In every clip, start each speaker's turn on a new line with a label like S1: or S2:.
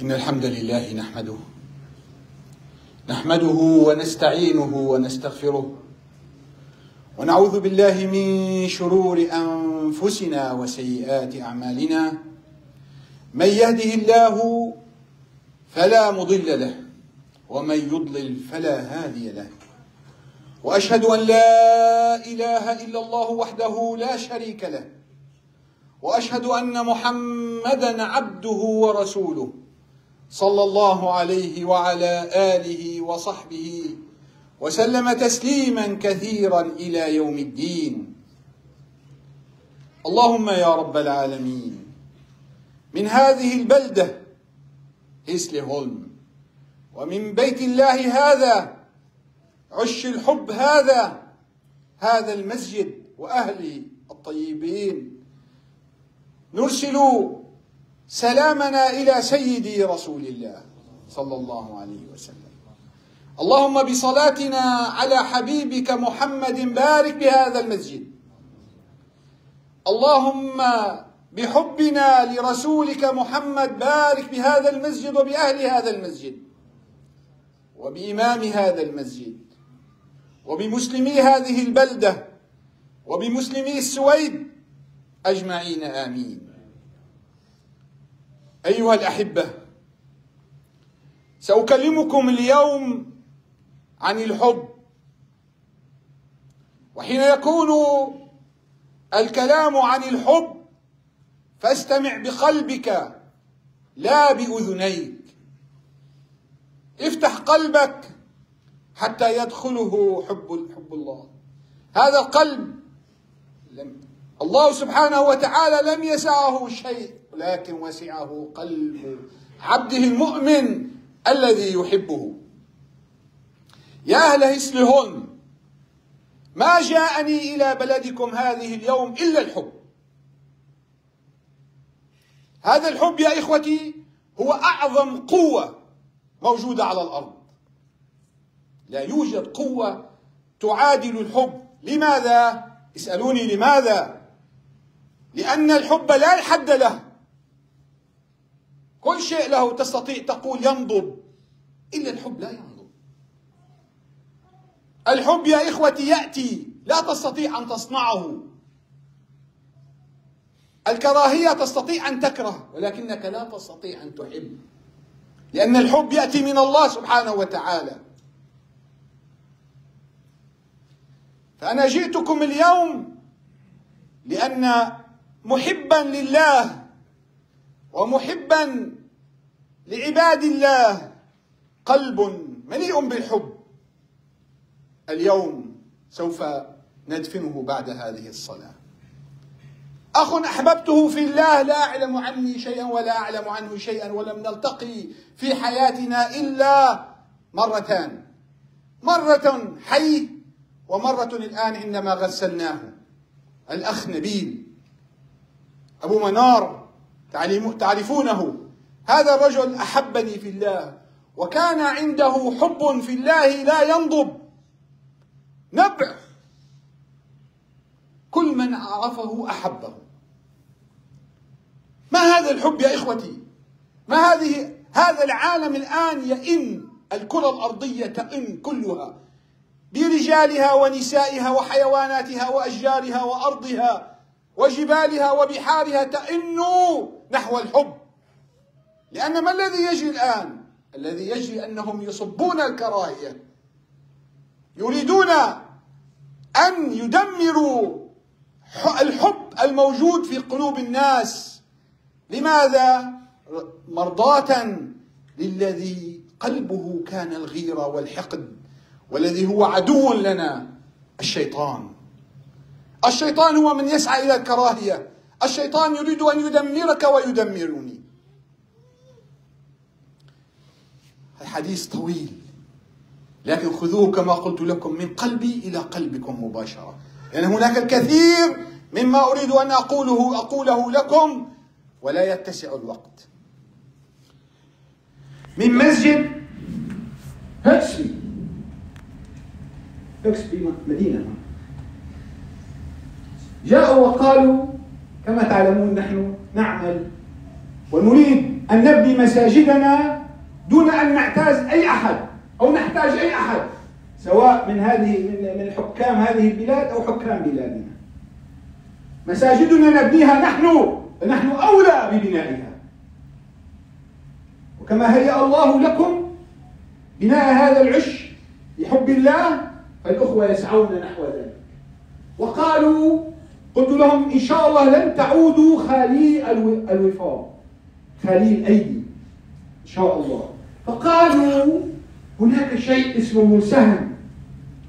S1: إن الحمد لله نحمده نحمده ونستعينه ونستغفره ونعوذ بالله من شرور أنفسنا وسيئات أعمالنا. من يهده الله فلا مضل له ومن يضلل فلا هادي له. وأشهد أن لا إله إلا الله وحده لا شريك له وأشهد أن محمدا عبده ورسوله. صلى الله عليه وعلى آله وصحبه وسلم تسليما كثيرا إلى يوم الدين. اللهم يا رب العالمين من هذه البلدة هيسلهولم ومن بيت الله هذا عش الحب هذا هذا المسجد واهله الطيبين. نرسل سلامنا إلى سيدي رسول الله صلى الله عليه وسلم. اللهم بصلاتنا على حبيبك محمد بارك بهذا المسجد. اللهم بحبنا لرسولك محمد بارك بهذا المسجد وبأهل هذا المسجد. وبإمام هذا المسجد. وبمسلمي هذه البلدة. وبمسلمي السويد. أجمعين آمين. أيها الأحبة سأكلمكم اليوم عن الحب. وحين يكون الكلام عن الحب فاستمع بقلبك لا بأذنيك. افتح قلبك حتى يدخله حب حب الله. هذا القلب الله سبحانه وتعالى لم يسعه شيء. ولكن وسعه قلب عبده المؤمن الذي يحبه. يا أهل هسلهن ما جاءني إلى بلدكم هذه اليوم إلا الحب. هذا الحب يا إخوتي هو أعظم قوة موجودة على الأرض. لا يوجد قوة تعادل الحب. لماذا؟ اسألوني لماذا؟ لأن الحب لا حد له. كل شيء له تستطيع تقول ينضب. إلا الحب لا ينضب. الحب يا إخوتي يأتي لا تستطيع أن تصنعه. الكراهية تستطيع أن تكره ولكنك لا تستطيع أن تحب. لأن الحب يأتي من الله سبحانه وتعالى. فأنا جئتكم اليوم لأن محبا لله ومحبا لعباد الله قلب مليء بالحب. اليوم سوف ندفنه بعد هذه الصلاة. أخ أحببته في الله لا أعلم عني شيئا ولا أعلم عنه شيئا ولم نلتقي في حياتنا إلا مرتان. مرة حي ومرة الآن عندما غسلناه. الأخ نبيل. أبو منار تعرفونه. هذا الرجل أحبني في الله وكان عنده حب في الله لا ينضب. نبع. كل من عرفه أحبه. ما هذا الحب يا إخوتي؟ ما هذه هذا العالم الآن يئن الكرة الأرضية تئن كلها. برجالها ونسائها وحيواناتها وأشجارها وأرضها وجبالها وبحارها تئن نحو الحب. لأن ما الذي يجري الآن؟ الذي يجري أنهم يصبون الكراهية. يريدون أن يدمروا الحب الموجود في قلوب الناس. لماذا؟ مرضاة للذي قلبه كان الغيرة والحقد والذي هو عدو لنا الشيطان. الشيطان هو من يسعى إلى الكراهية. الشيطان يريد أن يدمرك ويدمرني. الحديث طويل. لكن خذوه كما قلت لكم من قلبي إلى قلبكم مباشرة. لأن يعني هناك الكثير مما أريد أن أقوله أقوله لكم ولا يتسع الوقت. من مسجد هكسبي هكسبي مدينة. جاءوا وقالوا كما تعلمون نحن نعمل ونريد أن نبني مساجدنا دون أن نعتاز أي أحد أو نحتاج أي أحد سواء من هذه من حكام هذه البلاد أو حكام بلادنا. مساجدنا نبنيها نحن فنحن أولى ببنائها. وكما هيأ الله لكم بناء هذا العش لحب الله فالأخوة يسعون نحو ذلك. وقالوا قلت لهم إن شاء الله لن تعودوا خالي الوفاق خالي الأيدي إن شاء الله. فقالوا هناك شيء اسمه سهم.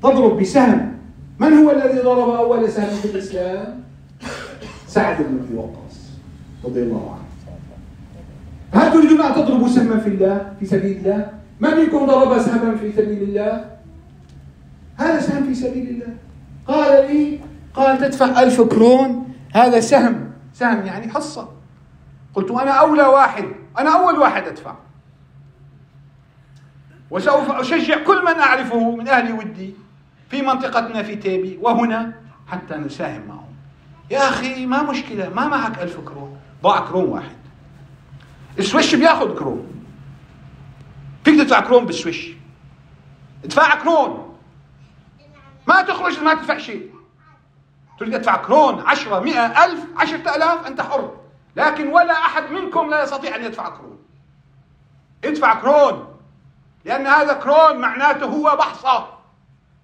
S1: تضرب بسهم. من هو الذي ضرب أول سهم في الإسلام؟ سعد بن أبي وقاص رضي الله عنه. هل تريدون أن تضربوا سهما في الله في سبيل الله؟ من منكم ضرب سهما في سبيل الله؟ هذا سهم في سبيل الله. قال لي قال تدفع ألف كرون. هذا سهم. سهم يعني حصة. قلت أنا أولى واحد. أنا أول واحد أدفع. وسوف أشجع كل من أعرفه من أهل ودي في منطقتنا في تيبي وهنا حتى نساهم معهم. يا أخي ما مشكلة ما معك ألف كرون ضاع كرون واحد. السويش بياخذ كرون فيك تدفع كرون بالسويش. ادفع كرون ما تخرج ما تدفع شيء. تريد تدفع كرون عشرة مئة ألف عشرة ألاف أنت حر. لكن ولا أحد منكم لا يستطيع أن يدفع كرون ادفع كرون لأن هذا كرون معناته هو بحصة.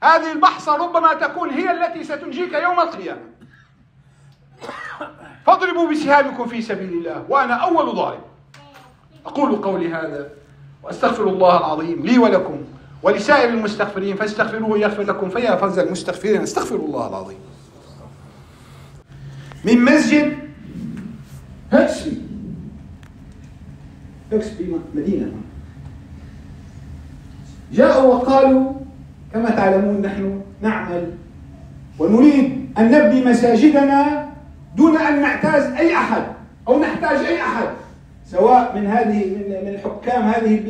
S1: هذه البحصة ربما تكون هي التي ستنجيك يوم القيامة. فاضربوا بسهامكم في سبيل الله وأنا أول ضارب أقول قولي هذا وأستغفر الله العظيم لي ولكم ولسائر المستغفرين فاستغفروه يغفر لكم فيا فوز المستغفرين أستغفر الله العظيم. من مسجد هكسبي. هكسبي مدينة. جاءوا وقالوا كما تعلمون نحن نعمل ونريد أن نبني مساجدنا دون أن نعتاز أي أحد أو نحتاج أي أحد سواء من هذه من حكام هذه البلاد.